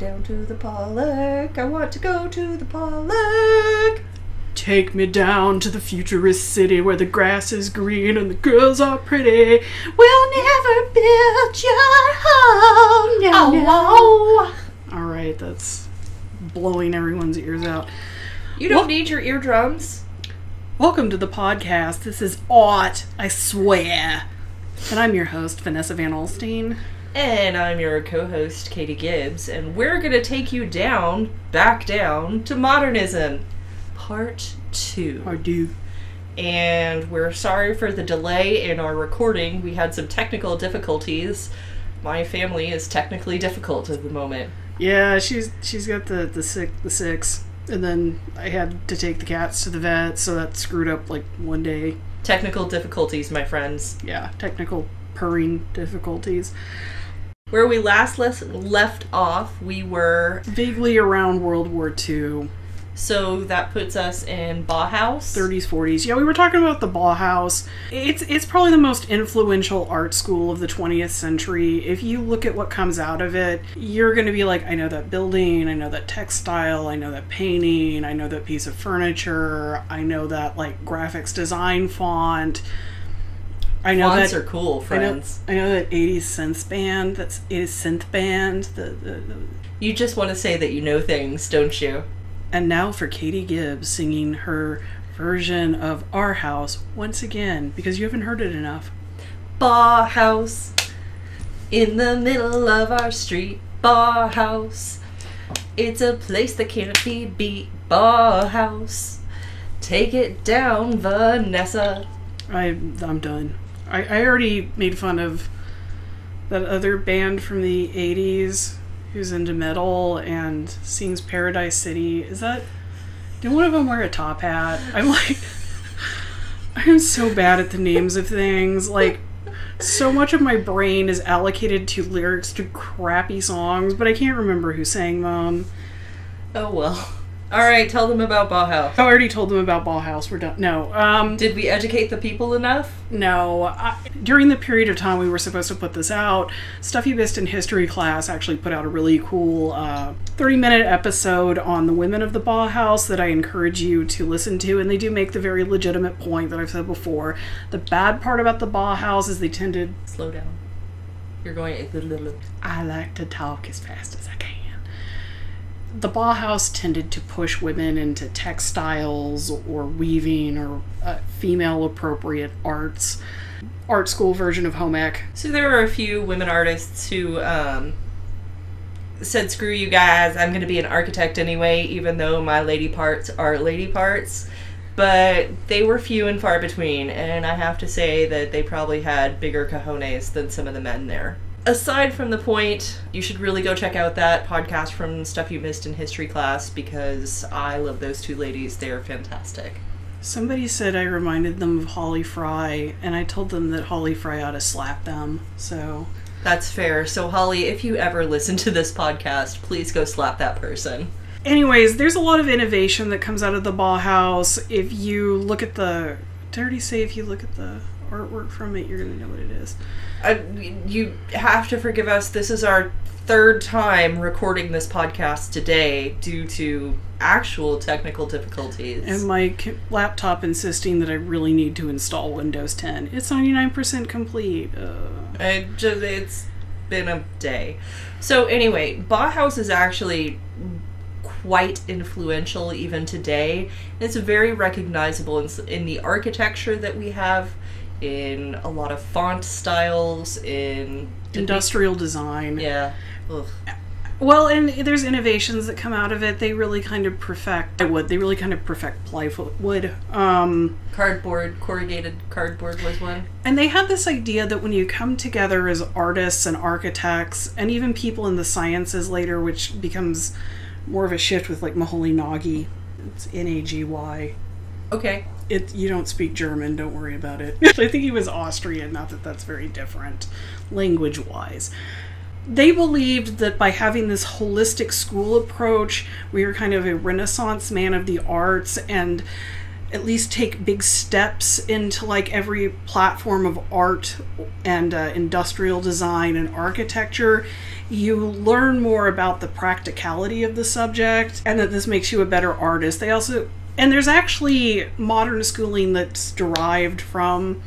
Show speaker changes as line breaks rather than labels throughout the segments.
Take me down to the Pollock. I want to go to the Pollock.
Take me down to the futurist city where the grass is green and the girls are pretty. We'll never build your home. No, oh, no. All right, that's blowing everyone's ears out.
You don't
What?
need your eardrums.
Welcome to the podcast. This is Art, I swear. And I'm your host, Vanessa Van Olstein.
And I'm your co host, Katie Gibbs, and we're going to take you down, back down, to modernism. Part 2.
Or deux.
and we're sorry for the delay in our recording. We had some technical difficulties. My family is technically difficult at the moment.
Yeah, she's she's got the the sick the six, and then I had to take the cats to the vet, so that screwed up like one day.
Technical difficulties, my friends.
Yeah, technical purring difficulties.
Where we last les- left off, we were.
Vaguely around World War II,
So that puts us in Bauhaus.
30s, 40s. Yeah, we were talking about the Bauhaus. It's it's probably the most influential art school of the 20th century. If you look at what comes out of it, you're going to be like, I know that building, I know that textile, I know that painting, I know that piece of furniture, I know that like graphics design font. I know
Fonts
that
are cool,
I know,
friends.
I know that 80s synth band. That's 80s synth band. The, the, the
You just want to say that you know things, don't you?
And now for Katie Gibbs singing her version of Our House once again because you haven't heard it enough.
Bar House, In the middle of our street. Bar House, It's a place that can't be beat. Bar House, Take it down, Vanessa.
I I'm done. I, I already made fun of that other band from the 80s who's into metal and sings Paradise City. Is that did one of them wear a top hat? I'm like I'm so bad at the names of things. Like so much of my brain is allocated to lyrics to crappy songs, but I can't remember who sang them.
Oh well. Alright, tell them about Bauhaus.
I already told them about Bauhaus. We're done. No, um,
Did we educate the people enough?
no. I, during the period of time we were supposed to put this out, Stuff You Missed in history class actually put out a really cool uh, 30-minute episode on the women of the Bauhaus that I encourage you to listen to, and they do make the very legitimate point that I've said before. The bad part about the Bauhaus is they tended
Slow down. You're going. A little.
I like to talk as fast as I can. The Bauhaus tended to push women into textiles or weaving or uh, female appropriate arts. Art school version of home ec.
So there were a few women artists who um, said, "Screw you guys! I'm going to be an architect anyway, even though my lady parts are lady parts." But they were few and far between, and I have to say that they probably had bigger cojones than some of the men there. Aside from the point, you should really go check out that podcast from Stuff You Missed in History class because I love those two ladies. They are fantastic.
Somebody said I reminded them of Holly Fry, and I told them that Holly Fry ought to slap them. So
That's fair. So, Holly, if you ever listen to this podcast, please go slap that person.
Anyways, there's a lot of innovation that comes out of the Bauhaus. If you look at the, did I already say if you look at the artwork from it, you're gonna know what it is.
Uh, you have to forgive us. This is our third time recording this podcast today due to actual technical difficulties.
And my c- laptop insisting that I really need to install Windows 10. It's 99% complete. Uh,
It just, it's been a day. So, anyway, Bauhaus is actually quite influential even today. It's very recognizable in, in the architecture that we have, in a lot of font styles, in.
industrial design.
Yeah. Ugh.
Well, and there's innovations that come out of it. They really kind of perfect wood. They really kind of perfect plywood. Um,
Cardboard, corrugated cardboard was one.
and they had this idea that when you come together as artists and architects, and even people in the sciences later, which becomes more of a shift with like Moholy-Nagy. It's N A G Y.
Okay.
It you don't speak German, don't worry about it. I think he was Austrian, not that that's very different language wise. They believed that by having this holistic school approach, we are kind of a renaissance man of the arts and at least take big steps into like every platform of art and uh, industrial design and architecture you learn more about the practicality of the subject and that this makes you a better artist they also and there's actually modern schooling that's derived from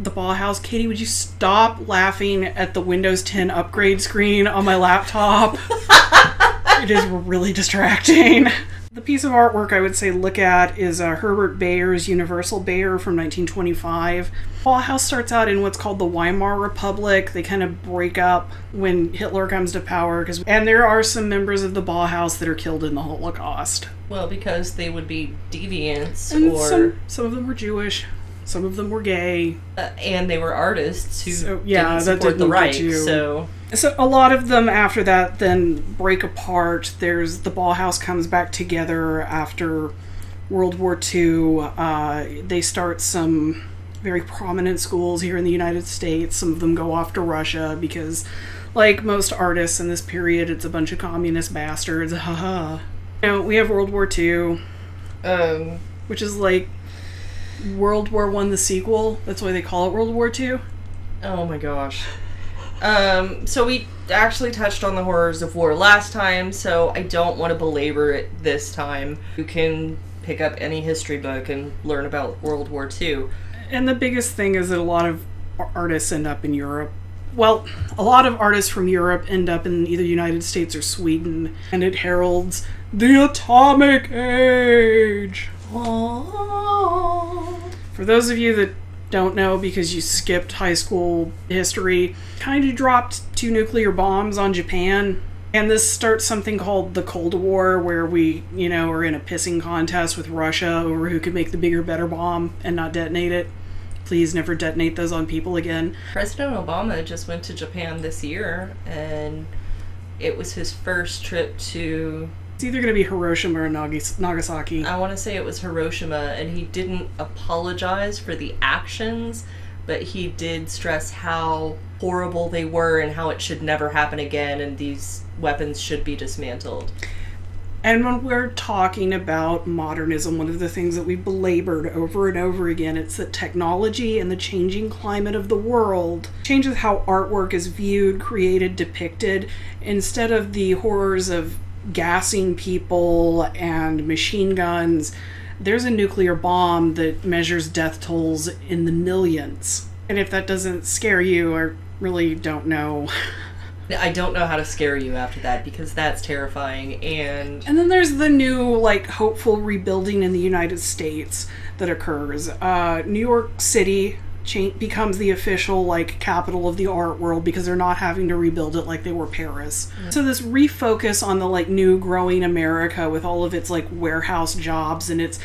the Bauhaus. Katie, would you stop laughing at the Windows 10 upgrade screen on my laptop? it is really distracting. The piece of artwork I would say look at is uh, Herbert Bayer's Universal Bayer from 1925. Bauhaus starts out in what's called the Weimar Republic. They kind of break up when Hitler comes to power, cause, and there are some members of the Bauhaus that are killed in the Holocaust.
Well, because they would be deviants,
And
or
some, some of them were Jewish, some of them were gay.
uh, and they were artists who
So, yeah,
didn't support the
didn't get
right. So
So a lot of them after that then break apart. There's the Bauhaus comes back together after World War II. Uh, they start some very prominent schools here in the United States. Some of them go off to Russia because, like most artists in this period, it's a bunch of communist bastards. Haha. You know, we have World War II,
um,
which is like World War One, the sequel. That's why they call it World War II.
Oh my gosh. Um, so we actually touched on the horrors of war last time, so I don't want to belabor it this time. You can pick up any history book and learn about World War II.
And the biggest thing is that a lot of artists end up in Europe. Well, a lot of artists from Europe end up in either United States or Sweden, and it heralds the atomic age. For those of you that don't know because you skipped high school history, kind of dropped two nuclear bombs on Japan. And this starts something called the Cold War, where we, you know, are in a pissing contest with Russia over who could make the bigger, better bomb and not detonate it. Please never detonate those on people again.
President Obama just went to Japan this year, and it was his first trip to,
It's either going to be Hiroshima or Nagis- Nagasaki.
I want to say it was Hiroshima, and he didn't apologize for the actions, but he did stress how horrible they were and how it should never happen again, and these weapons should be dismantled.
And when we're talking about modernism, one of the things that we've belabored over and over again, it's that technology and the changing climate of the world changes how artwork is viewed, created, depicted. Instead of the horrors of gassing people and machine guns, there's a nuclear bomb that measures death tolls in the millions. And if that doesn't scare you, I really don't know.
I don't know how to scare you after that because that's terrifying, and
And then there's the new, like, hopeful rebuilding in the United States that occurs. Uh, New York City cha- becomes the official, like, capital of the art world because they're not having to rebuild it like they were Paris. So, this refocus on the, like, new growing America with all of its, like, warehouse jobs and its,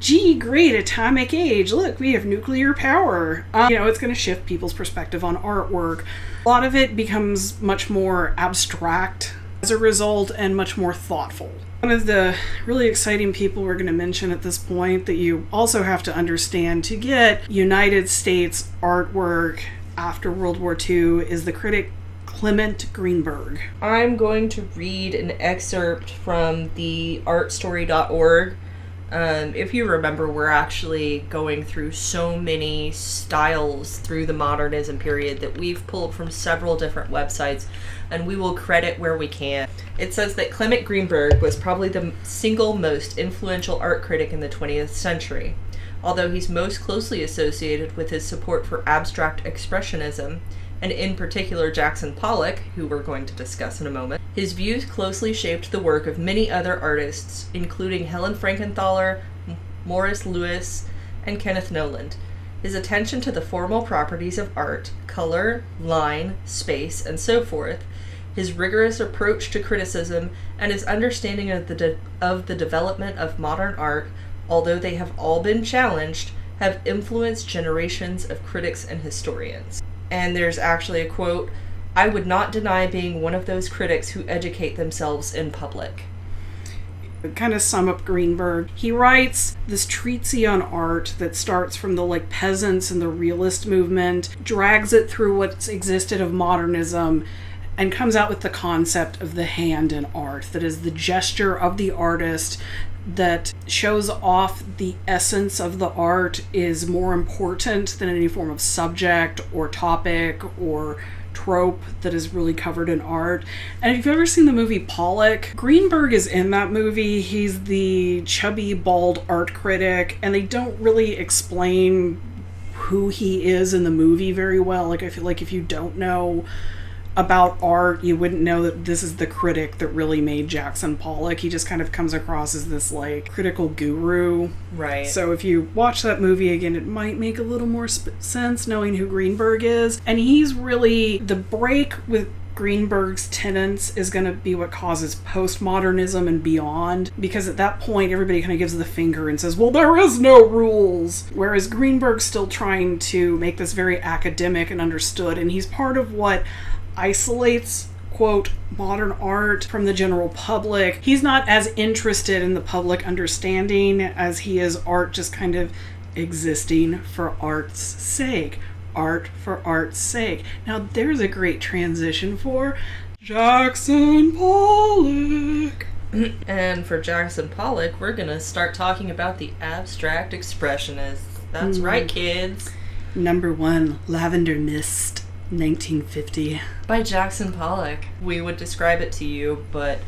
gee, great atomic age, look, we have nuclear power. Um, you know, it's going to shift people's perspective on artwork. A lot of it becomes much more abstract as a result and much more thoughtful. One of the really exciting people we're going to mention at this point that you also have to understand to get United States artwork after World War II is the critic Clement Greenberg.
I'm going to read an excerpt from the artstory.org. Um, if you remember, we're actually going through so many styles through the modernism period that we've pulled from several different websites, and we will credit where we can. It says that Clement Greenberg was probably the single most influential art critic in the 20th century. Although he's most closely associated with his support for abstract expressionism, and in particular Jackson Pollock, who we're going to discuss in a moment, his views closely shaped the work of many other artists, including Helen Frankenthaler, Morris Louis, and Kenneth Noland. His attention to the formal properties of art, color, line, space, and so forth, his rigorous approach to criticism, and his understanding of the de- of the development of modern art, although they have all been challenged, have influenced generations of critics and historians. And there's actually a quote I would not deny being one of those critics who educate themselves in public.
kind of sum up Greenberg. He writes this treatise on art that starts from the like peasants and the realist movement, drags it through what's existed of modernism, and comes out with the concept of the hand in art that is the gesture of the artist that shows off the essence of the art is more important than any form of subject or topic or trope that is really covered in art. And if you've ever seen the movie Pollock, Greenberg is in that movie. He's the chubby, bald art critic, and they don't really explain who he is in the movie very well. Like I feel like if you don't know about art, you wouldn't know that this is the critic that really made Jackson Pollock. He just kind of comes across as this like critical guru.
Right.
So if you watch that movie again, it might make a little more sp- sense knowing who Greenberg is. And he's really the break with Greenberg's tenants is going to be what causes postmodernism and beyond because at that point everybody kind of gives the finger and says, "Well, there is no rules." Whereas Greenberg's still trying to make this very academic and understood and he's part of what isolates quote modern art from the general public. He's not as interested in the public understanding as he is art just kind of existing for art's sake. Art for art's sake. Now there's a great transition for Jackson Pollock.
And for Jackson Pollock, we're gonna start talking about the abstract expressionists. That's hmm. right, kids.
Number one, Lavender Mist, 1950.
By Jackson Pollock. We would describe it to you, but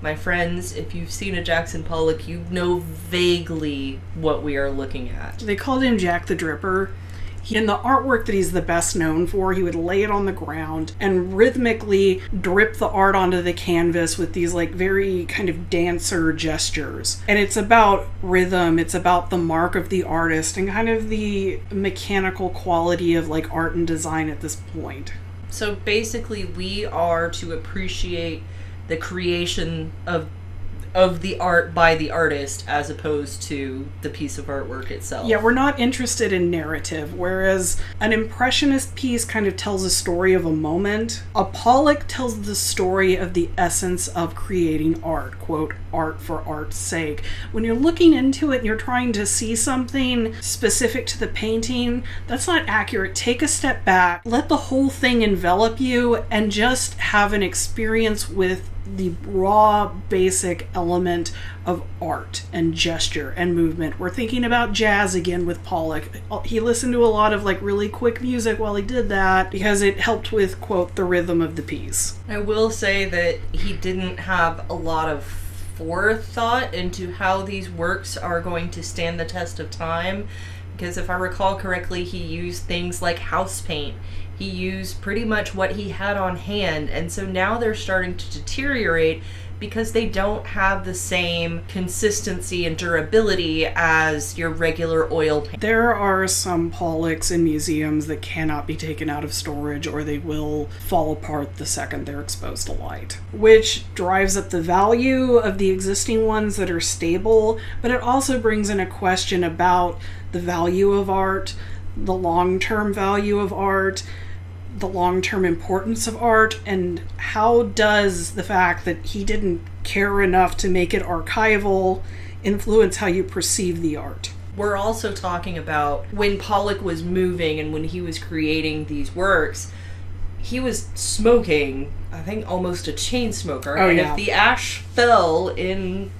my friends, if you've seen a Jackson Pollock, you know vaguely what we are looking at.
They called him Jack the Dripper. In the artwork that he's the best known for, he would lay it on the ground and rhythmically drip the art onto the canvas with these like very kind of dancer gestures. And it's about rhythm, it's about the mark of the artist and kind of the mechanical quality of like art and design at this point.
So basically, we are to appreciate the creation of of the art by the artist as opposed to the piece of artwork itself.
Yeah, we're not interested in narrative, whereas an impressionist piece kind of tells a story of a moment. A Pollock tells the story of the essence of creating art, quote, art for art's sake. When you're looking into it and you're trying to see something specific to the painting, that's not accurate. Take a step back, let the whole thing envelop you, and just have an experience with the raw basic element of art and gesture and movement. We're thinking about jazz again with Pollock. He listened to a lot of like really quick music while he did that because it helped with quote the rhythm of the piece.
I will say that he didn't have a lot of forethought into how these works are going to stand the test of time because if I recall correctly, he used things like house paint. He used pretty much what he had on hand, and so now they're starting to deteriorate because they don't have the same consistency and durability as your regular oil paint.
There are some Pollocks in museums that cannot be taken out of storage or they will fall apart the second they're exposed to light, which drives up the value of the existing ones that are stable, but it also brings in a question about the value of art, the long term value of art the long term importance of art and how does the fact that he didn't care enough to make it archival influence how you perceive the art?
We're also talking about when Pollock was moving and when he was creating these works, he was smoking, I think almost a chain smoker.
Oh,
and
yeah.
if the ash fell in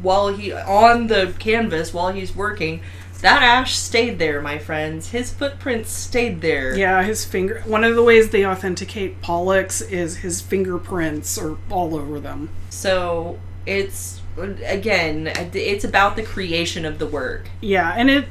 while he on the canvas while he's working, that ash stayed there, my friends. His footprints stayed there.
Yeah, his finger. One of the ways they authenticate Pollocks is his fingerprints are all over them.
So it's again, it's about the creation of the work.
Yeah, and it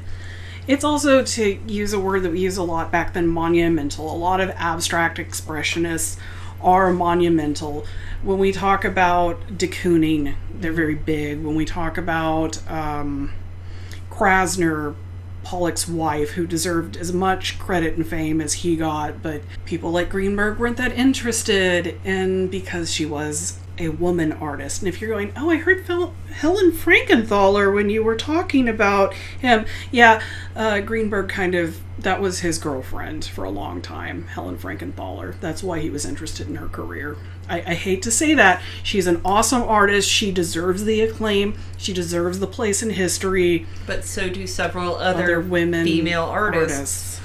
it's also to use a word that we use a lot back then monumental. A lot of abstract expressionists are monumental. When we talk about de Kooning, they're very big. When we talk about um, Krasner, Pollock's wife, who deserved as much credit and fame as he got, but people like Greenberg weren't that interested in because she was a woman artist. And if you're going, oh, I heard Fel- Helen Frankenthaler when you were talking about him, yeah, uh, Greenberg kind of that was his girlfriend for a long time, Helen Frankenthaler. That's why he was interested in her career. I, I hate to say that. She's an awesome artist. She deserves the acclaim. She deserves the place in history.
But so do several other,
Other women
female artists.
artists.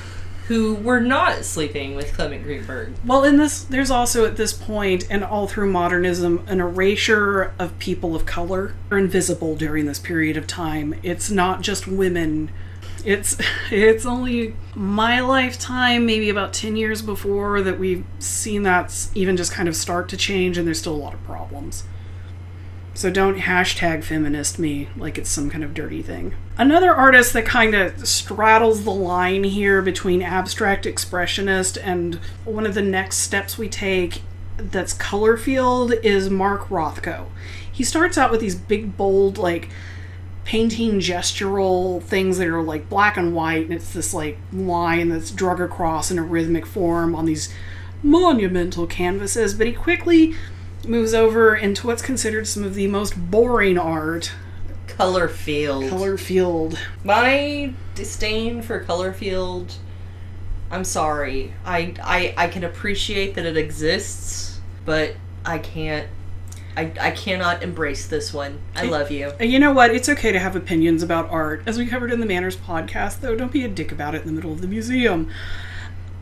who were not sleeping with Clement Greenberg.
Well, in this, there's also at this point, and all through modernism, an erasure of people of color are invisible during this period of time. It's not just women. It's it's only my lifetime, maybe about ten years before, that we've seen that even just kind of start to change, and there's still a lot of problems. So don't hashtag feminist me like it's some kind of dirty thing. Another artist that kind of straddles the line here between abstract expressionist and one of the next steps we take that's color field is Mark Rothko. He starts out with these big, bold, like painting gestural things that are like black and white, and it's this like line that's drug across in a rhythmic form on these monumental canvases. But he quickly moves over into what's considered some of the most boring art
Color field.
color field
My disdain for color field. I'm sorry. I, I I can appreciate that it exists, but I can't. I, I cannot embrace this one. I love you.
You know what? It's okay to have opinions about art. As we covered in the Manners podcast, though, don't be a dick about it in the middle of the museum.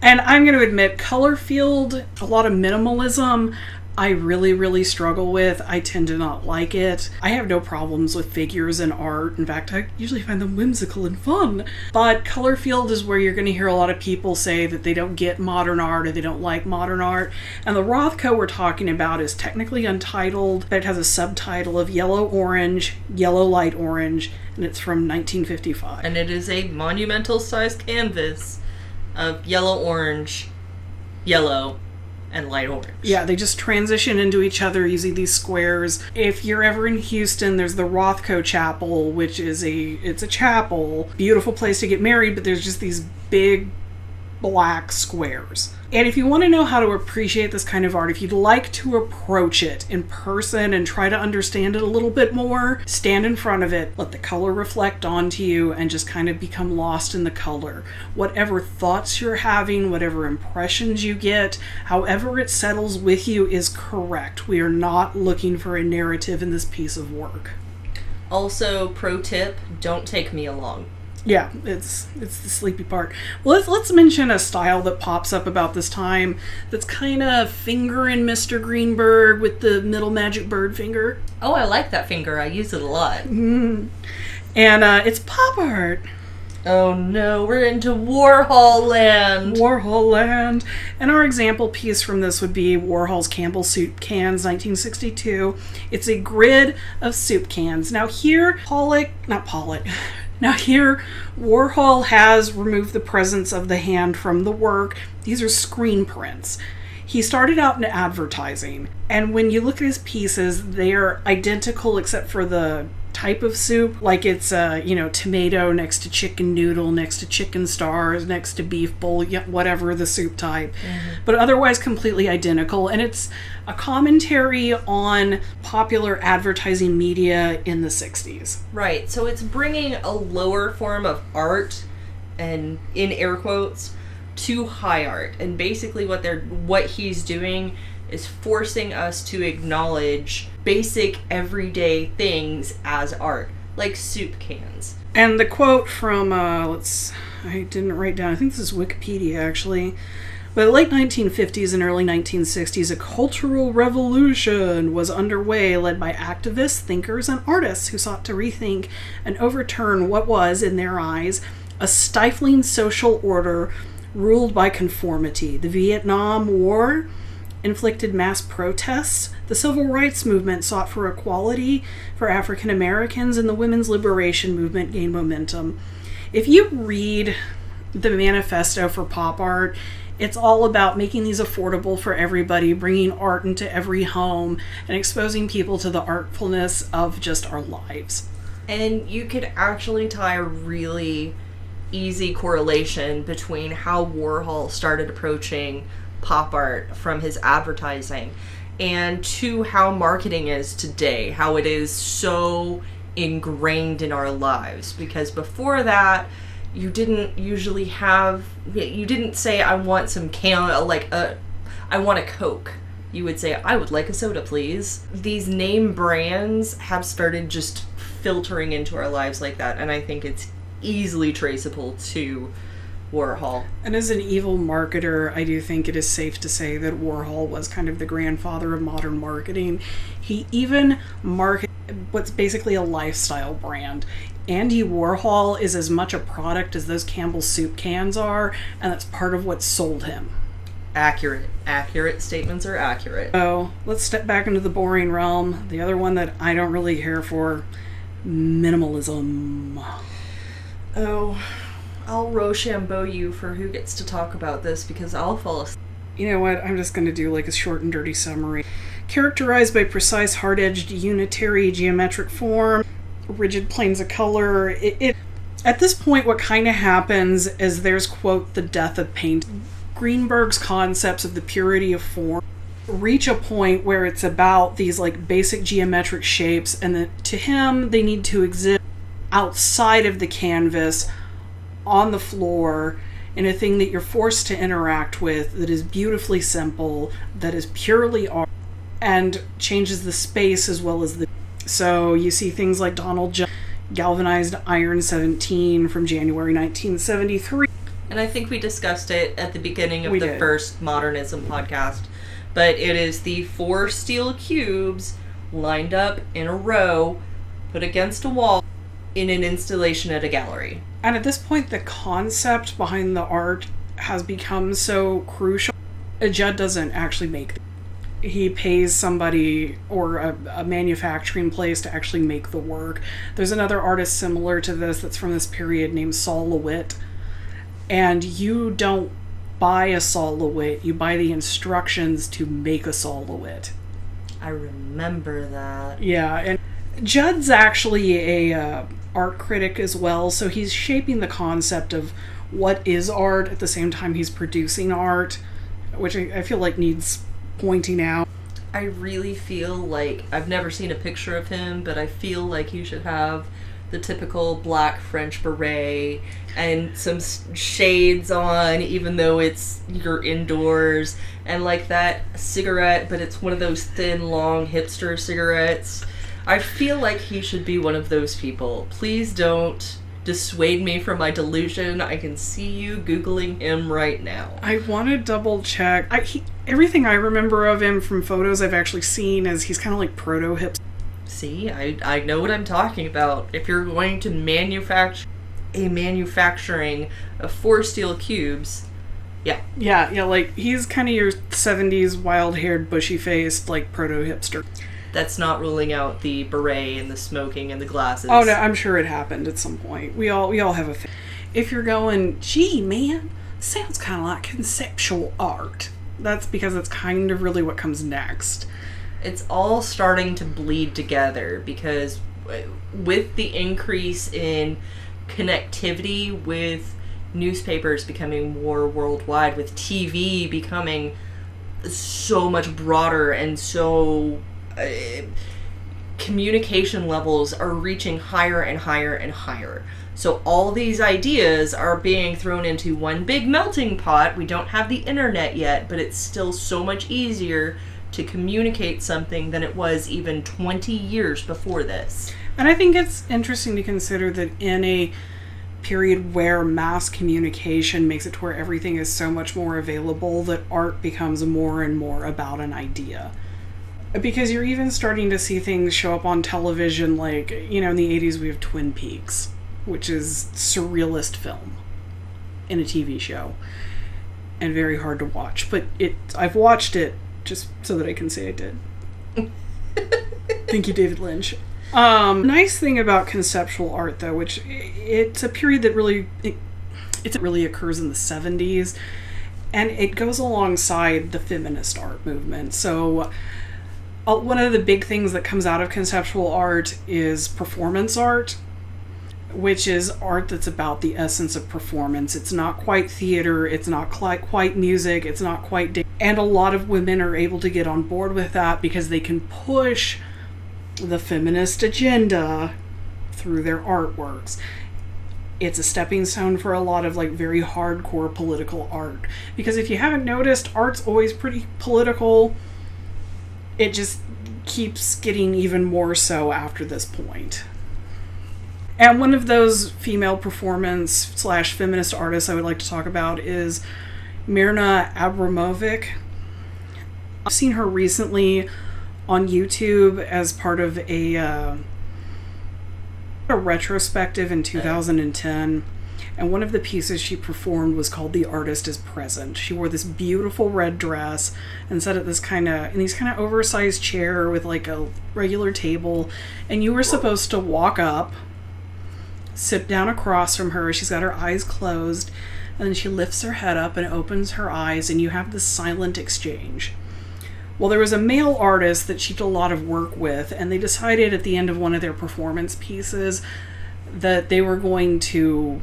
And I'm going to admit, color field, a lot of minimalism, I really, really struggle with. I tend to not like it. I have no problems with figures and art. In fact, I usually find them whimsical and fun. But color field is where you're going to hear a lot of people say that they don't get modern art or they don't like modern art. And the Rothko we're talking about is technically untitled, but it has a subtitle of Yellow Orange, Yellow Light Orange, and it's from 1955.
And it is a monumental sized canvas of yellow orange, yellow, and light orange.
Yeah, they just transition into each other using these squares. If you're ever in Houston, there's the Rothko Chapel, which is a it's a chapel, beautiful place to get married, but there's just these big black squares. And if you want to know how to appreciate this kind of art, if you'd like to approach it in person and try to understand it a little bit more, stand in front of it, let the color reflect onto you, and just kind of become lost in the color. Whatever thoughts you're having, whatever impressions you get, however it settles with you is correct. We are not looking for a narrative in this piece of work.
Also, pro tip don't take me along.
Yeah, it's it's the sleepy part. Well, let's let's mention a style that pops up about this time that's kind of fingering Mr. Greenberg with the middle magic bird finger,
Oh, I like that finger. I use it a lot.
and uh, it's pop art,
Oh no, we're into Warhol land.
Warhol land. And our example piece from this would be Warhol's Campbell soup cans, 1962. It's a grid of soup cans. Now here, Pollock, not Pollock. Now here, Warhol has removed the presence of the hand from the work. These are screen prints. He started out in advertising, and when you look at his pieces, they're identical except for the type of soup. Like it's, uh, you know, tomato next to chicken noodle, next to chicken stars, next to beef bowl, whatever the soup type. But otherwise, completely identical. And it's a commentary on popular advertising media in the 60s.
Right, so it's bringing a lower form of art, and in air quotes, to high art. And basically, what they're what he's doing is forcing us to acknowledge basic everyday things as art, like soup cans.
And the quote from, uh, let's, I didn't write down, I think this is Wikipedia actually. By the late 1950s and early 1960s, a cultural revolution was underway led by activists, thinkers, and artists who sought to rethink and overturn what was, in their eyes, a stifling social order ruled by conformity. The Vietnam War inflicted mass protests. The civil rights movement sought for equality for African Americans, and the women's liberation movement gained momentum. If you read the manifesto for pop art, it's all about making these affordable for everybody, bringing art into every home, and exposing people to the artfulness of just our lives.
And you could actually tie a really easy correlation between how Warhol started approaching pop art from his advertising and to how marketing is today, how it is so ingrained in our lives. Because before that, you didn't usually have, you didn't say, I want some can, like a, I want a Coke. You would say, I would like a soda, please. These name brands have started just filtering into our lives like that, and I think it's easily traceable to Warhol.
And as an evil marketer, I do think it is safe to say that Warhol was kind of the grandfather of modern marketing. He even marketed what's basically a lifestyle brand. Andy Warhol is as much a product as those Campbell soup cans are, and that's part of what sold him.
Accurate. Accurate statements are accurate.
So let's step back into the boring realm. The other one that I don't really care for minimalism.
Oh, I'll Rochambeau you for who gets to talk about this because I'll fall asleep.
You know what? I'm just going to do like a short and dirty summary. Characterized by precise, hard edged, unitary geometric form, rigid planes of color, it, it at this point, what kind of happens is there's, quote, the death of paint. Greenberg's concepts of the purity of form reach a point where it's about these like basic geometric shapes, and that to him, they need to exist outside of the canvas on the floor in a thing that you're forced to interact with that is beautifully simple, that is purely art, and changes the space as well as the. So you see things like Donald galvanized iron 17 from January 1973.
And I think we discussed it at the beginning of
We
the
did.
first modernism podcast. But it is the four steel cubes lined up in a row, put against a wall in an installation at a gallery.
And at this point, the concept behind the art has become so crucial. Judd doesn't actually make. He pays somebody or a, a manufacturing place to actually make the work. There's another artist similar to this that's from this period named Sol LeWitt. And you don't buy a Sol LeWitt, you buy the instructions to make a Sol LeWitt.
I remember that.
Yeah, and Judd's actually a uh, art critic as well, so he's shaping the concept of what is art at the same time he's producing art, which I, I feel like needs pointing out.
I really feel like I've never seen a picture of him, but I feel like he should have the typical black French beret and some shades on, even though it's you're indoors, and like that cigarette, but it's one of those thin, long hipster cigarettes. I feel like he should be one of those people. Please don't dissuade me from my delusion. I can see you googling him right now.
I want to double check. I, he, everything I remember of him from photos I've actually seen is he's kind of like proto hip.
See, I, I know what I'm talking about. If you're going to manufacture a manufacturing of four steel cubes, yeah,
Yeah, yeah, like he's kind of your 70s wild haired, bushy faced, like proto hipster.
That's not ruling out the beret and the smoking and the glasses.
Oh no, I'm sure it happened at some point. We all we all have a. Fa- if you're going, gee man, sounds kind of like conceptual art. That's because it's kind of really what comes next.
It's all starting to bleed together because with the increase in connectivity with newspapers becoming more worldwide, with TV becoming so much broader and so uh, communication levels are reaching higher and higher and higher. So all these ideas are being thrown into one big melting pot. We don't have the internet yet, but it's still so much easier to communicate something than it was even 20 years before this.
And I think it's interesting to consider that in a period where mass communication makes it to where everything is so much more available, that art becomes more and more about an idea. Because you're even starting to see things show up on television, like, you know, in the 80s we have Twin Peaks, which is surrealist film in a TV show. And very hard to watch. But it I've watched it just so that I can say I did. Thank you, David Lynch. Um, nice thing about conceptual art, though, which it's a period that really it, it really occurs in the '70s, and it goes alongside the feminist art movement. So, Oh, one of the big things that comes out of conceptual art is performance art, which is art that's about the essence of performance. It's not quite theater, it's not quite music, it's not quite da- and a lot of women are able to get on board with that because they can push the feminist agenda through their artworks. It's a stepping stone for a lot of like very hardcore political art because if you haven't noticed, art's always pretty political. It just keeps getting even more so after this point. And one of those female performance slash feminist artists I would like to talk about is Marina Abramovic. I've seen her recently on YouTube as part of a uh, a retrospective in 2010 and one of the pieces she performed was called "The Artist Is Present." She wore this beautiful red dress and sat at this kind of in these kind of oversized chair with like a regular table, and you were supposed to walk up, sit down across from her. She's got her eyes closed, and then she lifts her head up and opens her eyes, and you have this silent exchange. Well, there was a male artist that she did a lot of work with, and they decided at the end of one of their performance pieces that they were going to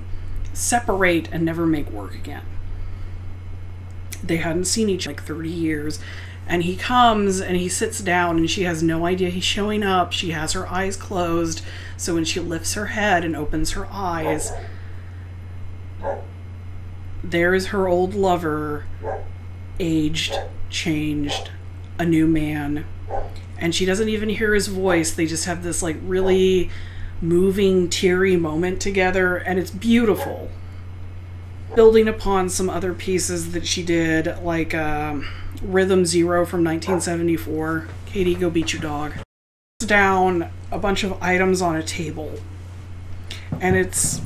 separate and never make work again. They hadn't seen each like 30 years. And he comes and he sits down, and she has no idea he's showing up. She has her eyes closed. So when she lifts her head and opens her eyes, there is her old lover, aged, changed, a new man. And she doesn't even hear his voice. They just have this like really moving, teary moment together, and it's beautiful. Building upon some other pieces that she did, like um, Rhythm Zero from 1974. Katie, go beat your dog. Down a bunch of items on a table, and it's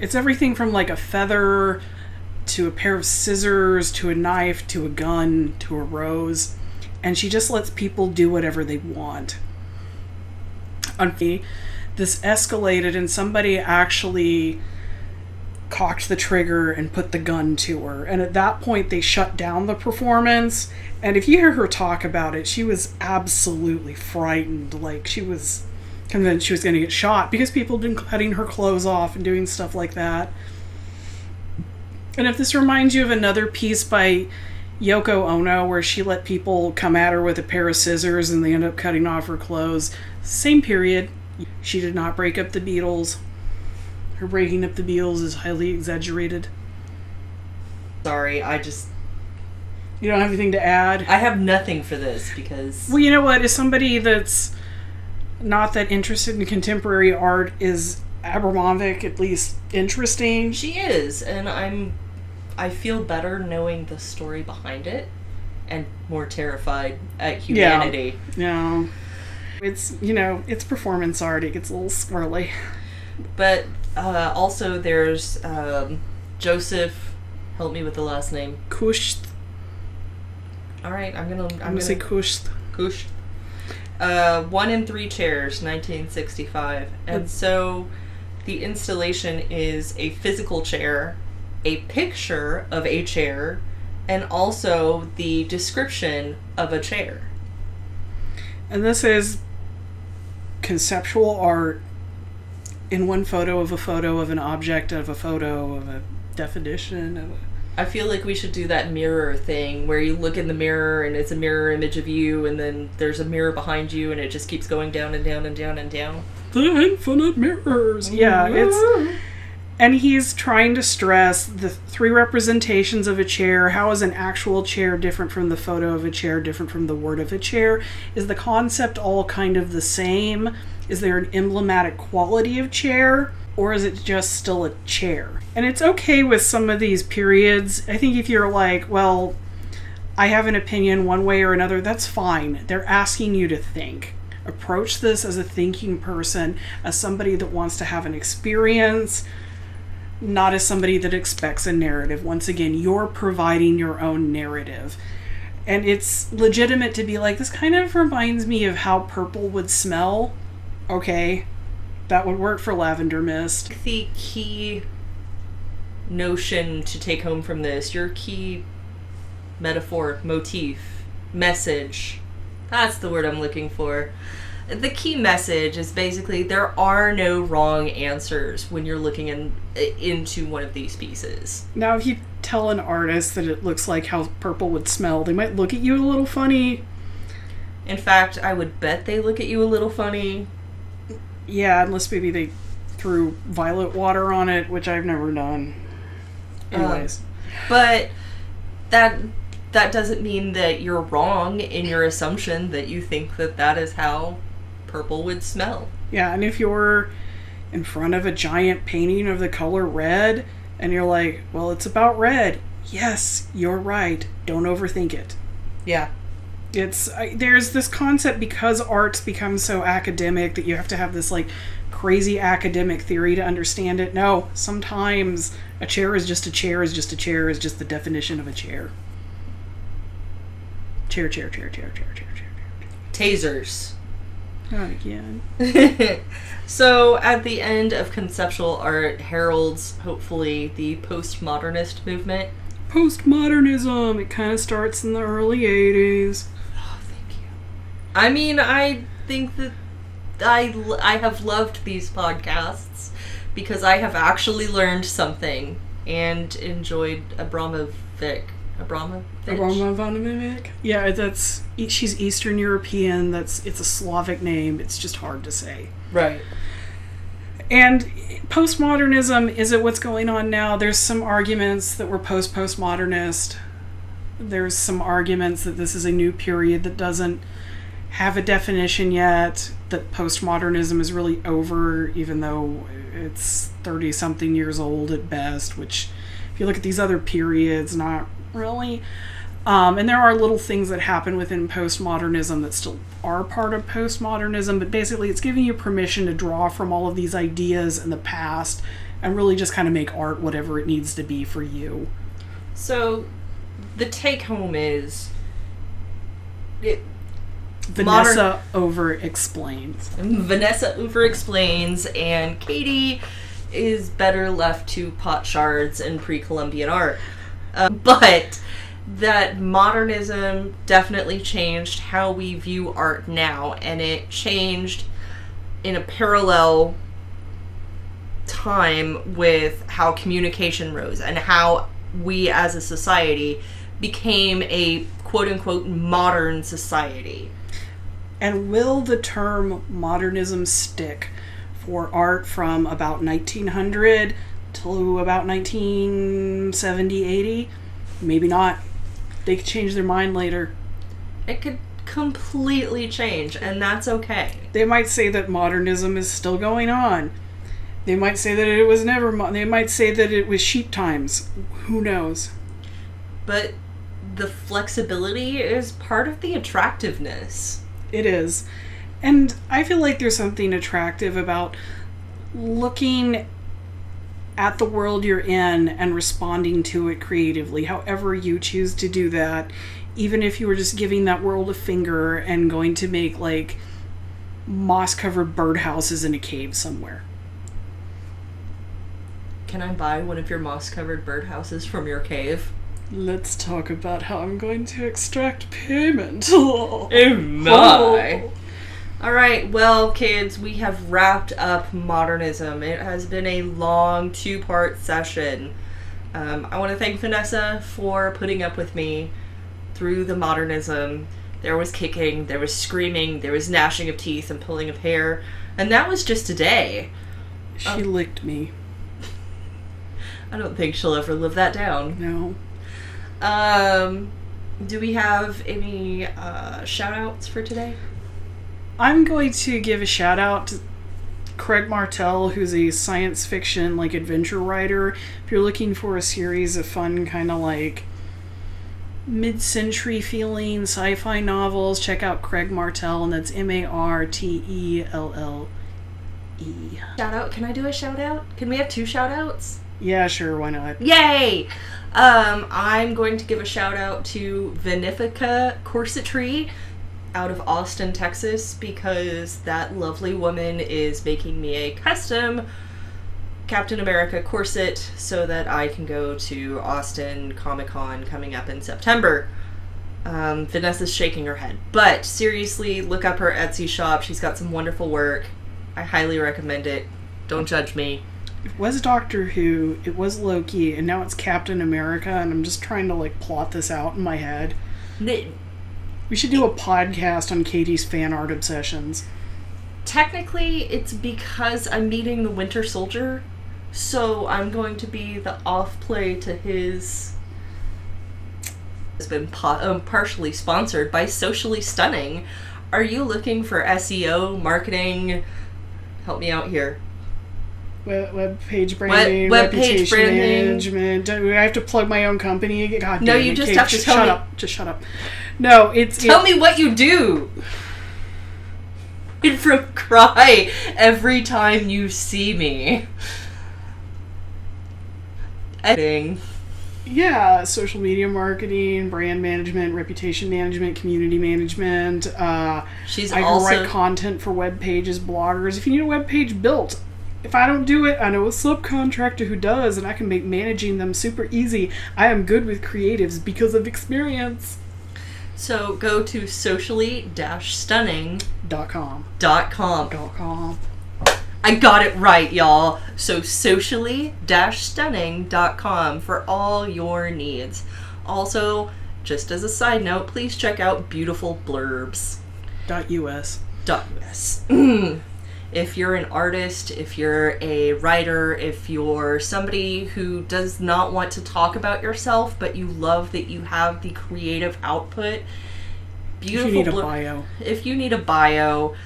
it's everything from like a feather to a pair of scissors to a knife to a gun to a rose, and she just lets people do whatever they want on me. This escalated, and somebody actually cocked the trigger and put the gun to her. And at that point, they shut down the performance. And if you hear her talk about it, she was absolutely frightened. Like, she was convinced she was going to get shot because people had been cutting her clothes off and doing stuff like that. And if this reminds you of another piece by Yoko Ono where she let people come at her with a pair of scissors and they end up cutting off her clothes, same period. She did not break up the Beatles. Her breaking up the Beatles is highly exaggerated.
Sorry, I just
You don't have anything to add?
I have nothing for this because
Well, you know what? As somebody that's not that interested in contemporary art, is Abramovic at least interesting?
she is, and I'm I feel better knowing the story behind it and more terrified at humanity. Yeah.
No. It's, you know, it's performance art. It gets a little squirrely.
But uh, also there's um, Joseph help me with the last name.
Kusht.
All right, I'm going to
I'm
I'm
going to say Kusht.
Kush. Uh, one and three chairs, 1965. And so the installation is a physical chair, a picture of a chair, and also the description of a chair.
And this is conceptual art in one photo of a photo of an object of a photo of a definition of a
I feel like we should do that mirror thing where you look in the mirror and it's a mirror image of you, and then there's a mirror behind you, and it just keeps going down and down and down and down.
the infinite mirrors. Yeah, it's and he's trying to stress the three representations of a chair. How is an actual chair different from the photo of a chair, different from the word of a chair? Is the concept all kind of the same? Is there an emblematic quality of chair? Or is it just still a chair? And it's okay with some of these periods. I think if you're like, well, I have an opinion one way or another, that's fine. They're asking you to think. Approach this as a thinking person, as somebody that wants to have an experience, not as somebody that expects a narrative. Once again, you're providing your own narrative. And it's legitimate to be like, this kind of reminds me of how purple would smell. Okay, that would work for lavender mist.
The key notion to take home from this, your key metaphor, motif, message. That's the word I'm looking for. The key message is basically there are no wrong answers when you're looking in, into one of these pieces.
Now, if you tell an artist that it looks like how purple would smell, they might look at you a little funny.
In fact, I would bet they look at you a little funny.
Yeah, unless maybe they threw violet water on it, which I've never done. Um, Anyways.
But that that doesn't mean that you're wrong in your assumption that you think that that is how purple would smell.
Yeah, and if you're in front of a giant painting of the color red and you're like, well, it's about red, yes, you're right. Don't overthink it.
Yeah.
It's I, there's this concept because arts become so academic that you have to have this like crazy academic theory to understand it. No, sometimes a chair is just a chair is just a chair is just the definition of a chair. Chair, chair, chair, chair, chair, chair, chair. chair.
Tasers.
Not again.
so at the end of conceptual art heralds hopefully the postmodernist movement.
Postmodernism. It kind of starts in the early '80s.
Oh, thank you. I mean, I think that I I have loved these podcasts because I have actually learned something and enjoyed Abramovic. Abramovich.
Abramovich. Yeah, that's she's Eastern European. That's it's a Slavic name. It's just hard to say.
Right.
And postmodernism is it what's going on now? There's some arguments that we're post postmodernist. There's some arguments that this is a new period that doesn't have a definition yet. That postmodernism is really over, even though it's 30 something years old at best, which, if you look at these other periods, not really. Um, and there are little things that happen within postmodernism that still are part of postmodernism, but basically it's giving you permission to draw from all of these ideas in the past and really just kind of make art whatever it needs to be for you.
So, the take home is it,
Vanessa over explains.
Vanessa over explains, and Katie is better left to pot shards and pre Columbian art. Uh, but that modernism definitely changed how we view art now, and it changed in a parallel time with how communication rose and how we as a society became a quote unquote modern society.
And will the term modernism stick for art from about 1900 to about 1970, 80? Maybe not. They could change their mind later.
It could completely change, and that's okay.
They might say that modernism is still going on. They might say that it was never. Mo- they might say that it was sheep times. Who knows?
But the flexibility is part of the attractiveness.
It is. And I feel like there's something attractive about looking at the world you're in and responding to it creatively, however you choose to do that. Even if you were just giving that world a finger and going to make like moss covered birdhouses in a cave somewhere.
Can I buy one of your moss covered birdhouses from your cave?
Let's talk about how I'm going to extract payment.
oh my. Oh. All right, well, kids, we have wrapped up modernism. It has been a long two part session. Um, I want to thank Vanessa for putting up with me through the modernism. There was kicking, there was screaming, there was gnashing of teeth and pulling of hair, and that was just today.
She um, licked me.
I don't think she'll ever live that down.
No.
Um, do we have any uh, shout outs for today?
I'm going to give a shout out to Craig Martelle, who's a science fiction like adventure writer. If you're looking for a series of fun kind of like mid-century feeling sci-fi novels, check out Craig Martelle, and that's M A R T E L L E.
Shout out! Can I do a shout out? Can we have two shout outs?
Yeah, sure. Why not?
Yay! Um, I'm going to give a shout out to Venefica Corsetry out of Austin, Texas, because that lovely woman is making me a custom Captain America corset so that I can go to Austin Comic Con coming up in September. Um, Vanessa's shaking her head. But seriously, look up her Etsy shop. She's got some wonderful work. I highly recommend it. Don't judge me.
It was Doctor Who, it was Loki, and now it's Captain America, and I'm just trying to like plot this out in my head. We should do a podcast on Katie's fan art obsessions.
Technically, it's because I'm meeting the Winter Soldier, so I'm going to be the off play to his. Has been po- um, partially sponsored by Socially Stunning. Are you looking for SEO, marketing, Help me out here.
Web, web page branding,
web page branding.
management. Do I have to plug my own company? God
No,
damn
you
it,
just
Kate,
have to
sh- shut
me-
up. Just shut up. No, it's
Tell
it-
me what you do. You'd from cry every time you see me. Editing.
Yeah, social media marketing, brand management, reputation management, community management. Uh,
She's
I
also
write content for web pages, bloggers. If you need a web page built, if I don't do it, I know a subcontractor who does, and I can make managing them super easy. I am good with creatives because of experience.
So go to socially-stunning.com.
Dot com. Dot com.
I got it right, y'all. So socially-stunning.com for all your needs. Also, just as a side note, please check out beautiful blurbs.
Dot us.
.us. if you're an artist, if you're a writer, if you're somebody who does not want to talk about yourself, but you love that you have the creative output,
If
beautiful
you need a bio.
if you need a bio,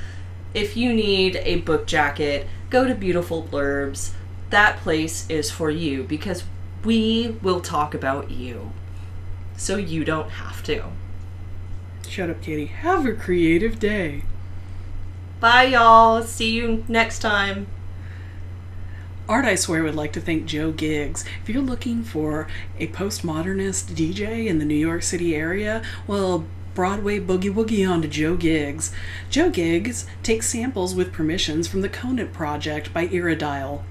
if you need a book jacket, go to Beautiful Blurbs. That place is for you because we will talk about you. So you don't have to.
Shut up, Katie. Have a creative day.
Bye, y'all. See you next time.
Art I Swear would like to thank Joe Gigs. If you're looking for a postmodernist DJ in the New York City area, well, Broadway Boogie Woogie on to Joe Gigs. Joe Gigs takes samples with permissions from the Conet Project by Irdial.